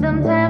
Sometimes